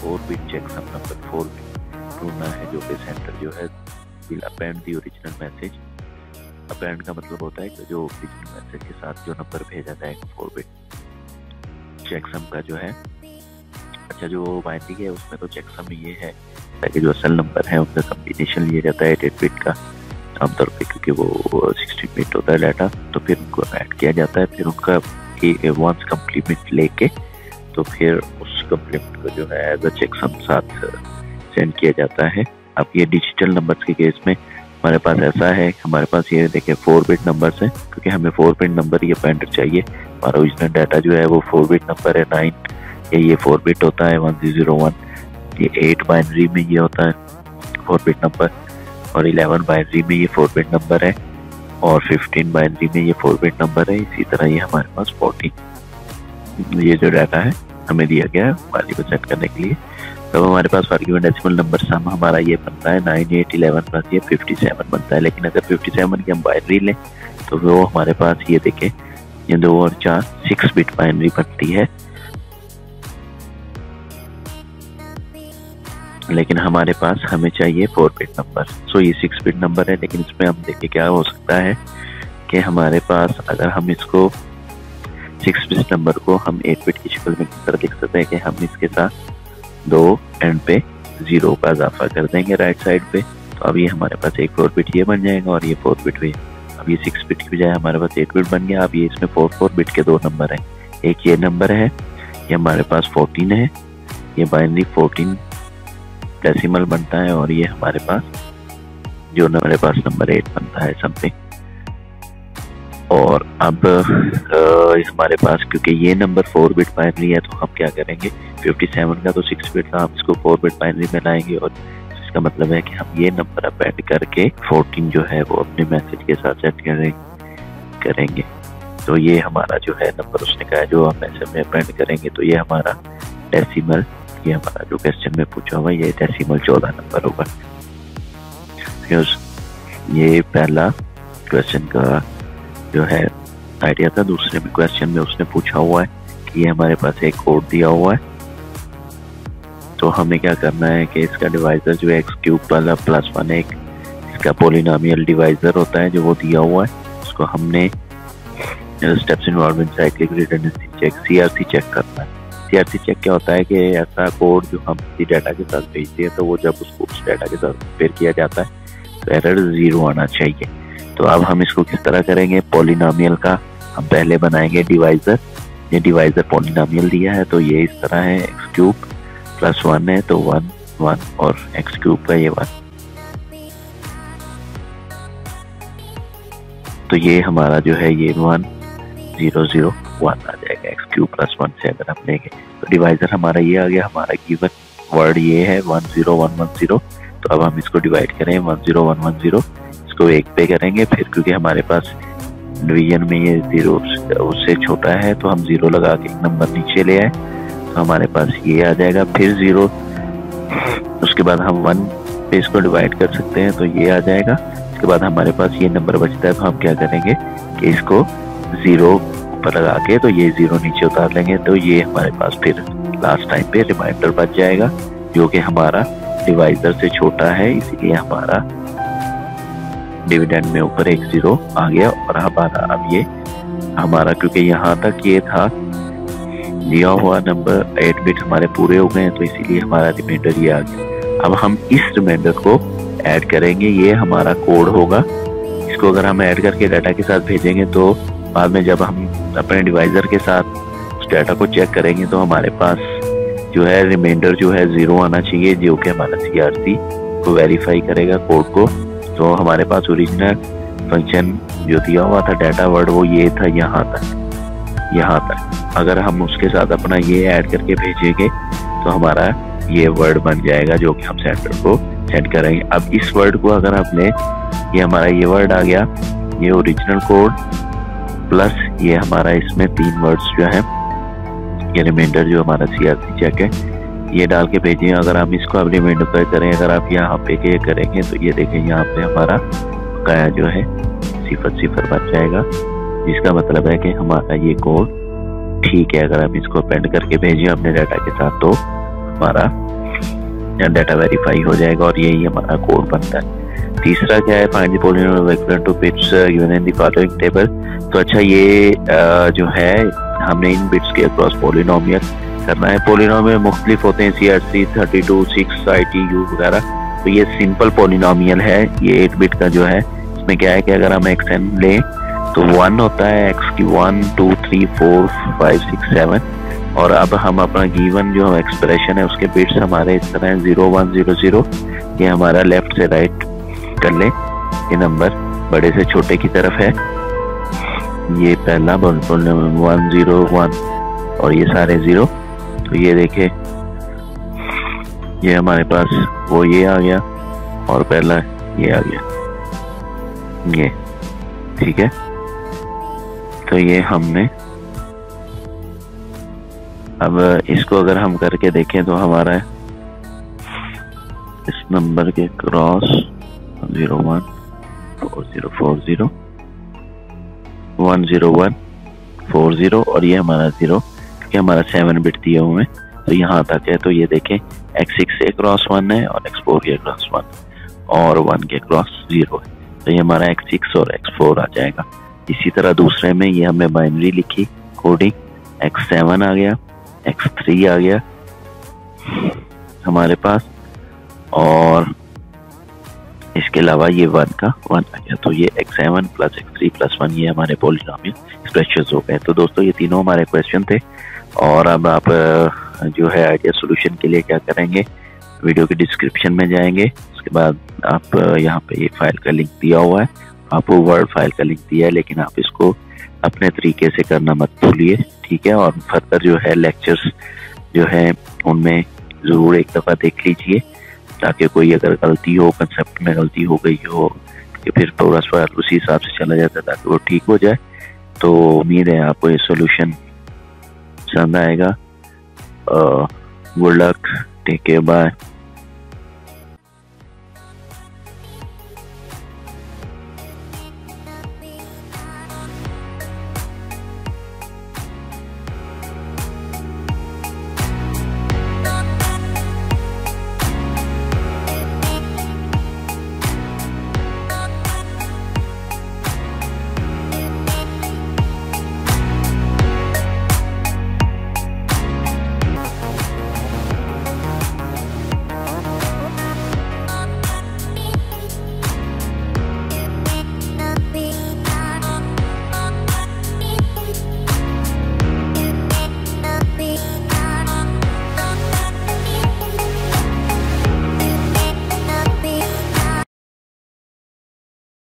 Four bit checksum number four bit ढूंढना है जो कि सेंटर जो है will append the original message append का मतलब होता है कि जो ओरिजिनल मैसेज के साथ जो नंबर भेजा जाएगा फोर बिट चेकसम का जो है। अच्छा जो बाइंडिंग है, उसमें तो चेकसम ये है ताकि जो असल नंबर है उनका कम्बिनेशन लिया जाता है एट बिट का आमतौर पर क्योंकि वो सिक्सटीन बिट होता है डाटा तो फिर उनको ऐड किया जाता है, फिर उनका वंस कम्प्लीमेंट लेके तो फिर उस कम्प्लीमेंट को जो है एज अ चेकसम साथ सेंड किया जाता है। अब ये डिजिटल नंबर्स के केस में हमारे पास ऐसा है हमारे पास ये देखें फोर बिट नंबर्स हैं क्योंकि हमें फोर बिट नंबर ये पेंटर चाहिए। हमारा ओरिजिनल डाटा जो है वो फोर बिट नंबर है नाइन या ये फोर बिट होता है वन ज़ीरो वन ये एट बाइनरी में ये होता है फोर बिट नंबर और इलेवन बाइनरी में ये फोर बिट नंबर है और फिफ्टीन बाइनरी में ये फोर बिट नंबर है। इसी तरह ये हमारे पास फोर्टीन ये जो डाटा है हमें दिया गया है, वाली को सेट करने के लिए। तो हमारे पास आर्ग्यूमेंट डेसिमल नंबर सम हमारा ये बनता है नाइन एट इलेवन प्लस ये फिफ्टी सेवन बनता है। लेकिन अगर फिफ्टी सेवन की हम बाइनरी लें तो वो हमारे पास ये देखें, ये दो और चार सिक्स बिट बाइनरी बनती है। लेकिन हमारे पास हमें चाहिए फोर बिट नंबर सो ये सिक्स बिट नंबर है, लेकिन इसमें हम देखें क्या हो सकता है कि हमारे पास अगर हम इसको सिक्स बिट नंबर को हम एट बिट की शक्ल में किस तरह लिख सकते हैं कि हम इसके साथ दो एंड पे ज़ीरो का इजाफा कर देंगे राइट साइड पे। तो अब ये हमारे पास एक फोर बिट ये बन जाएगा और ये फोर बिट भी। अब ये सिक्स बिट की बजाय हमारे पास एट बिट बन गया। अब ये इसमें फोर फोर बिट के दो नंबर हैं। एक ये नंबर है, ये हमारे पास फोर्टीन है। ये बाइनरी फोर्टीन डेसिमल बनता है और ये हमारे पास, जो हमारे पास नंबर एट बनता है समथिंग और अब हमारे पास, क्योंकि ये नंबर फोर बिट बाइनरी है तो हम क्या करेंगे? 57 का तो सिक्स बिट था हम इसको फोर बिट बाइनरी में लाएँगे और इसका मतलब है कि हम ये नंबर अपेंड करके 14 जो है वो अपने मैसेज के साथ सेट करेंगे करेंगे। तो ये हमारा जो है नंबर उसने कहा जो हम मैसेज में अपेंड करेंगे तो ये हमारा डेसिमल ये हमारा जो क्वेश्चन में पूछा हुआ ये डेसिमल चौदह नंबर होगा। ये पहला क्वेश्चन का जो है आइडिया था, दूसरे क्वेश्चन में उसने पूछा हुआ है कि ये हमारे पास एक कोड दिया हुआ है। तो हमें क्या करना है कि इसका डिवाइजर जो एक्स क्यूब वाला प्लस वन एक इसका पोलिनामियल डिवाइजर होता है जो वो दिया हुआ है। उसको हमने steps involve in cyclic redundancy check CRC check करना है। सीआरसी चेक क्या होता है कि ऐसा कोड जो हम किसी डाटा के साथ भेजते हैं तो वो जब उसको उस डाटा के साथ कंपेयर किया जाता है तो एरर ज़ीरो आना चाहिए। तो अब हम इसको किस तरह करेंगे? पोलिनामियल का हम पहले बनाएँगे डिवाइजर ये डिवाइजर पोलिनामियल दिया है तो ये इस तरह है एक्स क्यूब प्लस वन है तो वन वन और एक्स क्यूब का ये वन तो ये हमारा जो है ये वन ज़ीरो ज़ीरो वन आ जाएगा। एक्स क्यूब प्लस वन से अगर हम लेंगे तो डिवाइजर हमारा ये आ गया, हमारा गिवन वर्ड ये है one zero one one zero तो अब हम इसको डिवाइड करें one zero one one zero इसको एक पे करेंगे, फिर क्योंकि हमारे पास डिवीज़न में ये ज़ीरो उससे छोटा है तो हम ज़ीरो लगा के एक नंबर नीचे ले आए तो हमारे पास ये आ जाएगा, फिर ज़ीरो उसके बाद हम वन पे इसको डिवाइड कर सकते हैं तो ये आ जाएगा। उसके बाद हमारे पास ये नंबर बचता है तो हम क्या करेंगे कि इसको ज़ीरो पर लगा के तो ये ज़ीरो नीचे उतार लेंगे तो ये हमारे पास फिर लास्ट टाइम पे रिमाइंडर बच जाएगा, जो कि हमारा डिवाइजर से छोटा है, इसलिए हमारा डिविडेंड में ऊपर एक ज़ीरो आ गया और हमारा अब ये हमारा, क्योंकि यहाँ तक ये था, दिया हुआ नंबर एट बिट हमारे पूरे हो गए तो इसीलिए हमारा रिमाइंडर ये आ गया। अब हम इस रिमाइंडर को ऐड करेंगे, ये हमारा कोड होगा। इसको अगर हम ऐड करके डाटा के साथ भेजेंगे तो बाद में जब हम अपने डिवाइजर के साथ उस डाटा को चेक करेंगे तो हमारे पास जो है रिमाइंडर जो है ज़ीरो आना चाहिए, जो कि हमारा सी को वेरीफाई करेगा कोड को। तो हमारे पास ओरिजिनल फ़ंक्शन जो दिया हुआ था डाटा वर्ड वो ये था यहाँ तक यहाँ तक। अगर हम उसके साथ अपना ये ऐड करके भेजेंगे तो हमारा ये वर्ड बन जाएगा जो कि हम सेंटर को सेंड करेंगे। अब इस वर्ड को अगर आपने ये हमारा ये वर्ड आ गया, ये ओरिजिनल कोड प्लस ये हमारा इसमें तीन वर्ड्स जो है, ये रिमाइंडर जो हमारा सी चेक है ये डाल के भेजिए। अगर हम इसको अब रिमाइंडर पे करें अगर आप यहाँ पे के करेंगे तो ये देखें यहाँ पे हमारा बकाया जो है सिफर सिफर बन जाएगा। जिसका मतलब है कि हमारा ये कोड ठीक है। अगर हम इसको पेंड करके भेजें अपने डाटा के साथ तो हमारा डाटा वेरीफाई हो जाएगा और यही हमारा कोड बनता है। तीसरा क्या है? Find the two bits given in following table तो अच्छा ये uh, जो है हमने इन बिट्स के अक्रॉस पोलिनोमियल करना है पोलिनोमियल मुख्तलिफ़ होते हैं C R C thirty two six I T U वगैरह। तो ये सिंपल पोलिनोमियल है, ये एट बिट का जो है, इसमें क्या है कि अगर हम एक्स एन लें तो वन होता है एक्स की one two three four five six seven और अब हम अपना गिवन जो एक्सप्रेशन है, उसके बिट्स हमारे इस तरह ज़ीरो वन ज़ीरो ज़ीरो ये हमारा लेफ़्ट से राइट कर ले, ये नंबर बड़े से छोटे की तरफ़ है। ये पहला वन ज़ीरो वन और ये सारे ज़ीरो तो ये देखे, ये हमारे पास, वो ये आ गया, और पहला ये आ गया, ये, ठीक है? तो ये हमने, अब इसको अगर हम करके देखें तो हमारा इस नंबर के cross zero one, four zero four zero, one zero one, four zero, और ये हमारा ज़ीरो क्योंकि हमारा सेवन बिट दिए हुए हैं तो यहाँ तक है तो ये देखें एक्स सिक्स के क्रॉस वन है और एक्स फोर के क्रॉस वन और वन के क्रॉस ज़ीरो है। तो ये हमारा एक्स सिक्स और एक्स फोर आ जाएगा। इसी तरह दूसरे में ये हमने बाइनरी लिखी कोडिंग एक्स सेवन आ गया एक्स थ्री आ गया, हमारे पास, और इसके अलावा ये वन का वन आ गया तो ये x seven plus x three plus one ये हमारे पोलिनोमियल एक्सप्रेशन हो गए। तो दोस्तों, ये तीनों हमारे क्वेश्चन थे। और अब आप जो है आइडिया सोल्यूशन के लिए क्या करेंगे? वीडियो के डिस्क्रिप्शन में जाएँगे। उसके बाद आप यहाँ पे ये फ़ाइल का लिंक दिया हुआ है। आपको वर्ड फ़ाइल का लिंक दिया है, लेकिन आप इसको अपने तरीके से करना मत भूलिए, ठीक है? और फर्दर जो है लेक्चर्स जो है, उनमें ज़रूर एक दफ़ा देख लीजिए। ताकि कोई अगर गलती हो कंसेप्ट में गलती हो गई हो, कि फिर थोड़ा सा उसी हिसाब से चला जाता है ताकि वो ठीक हो जाए। तो उम्मीद है आपको ये सोल्यूशन पसंद आएगा। Good luck take care bye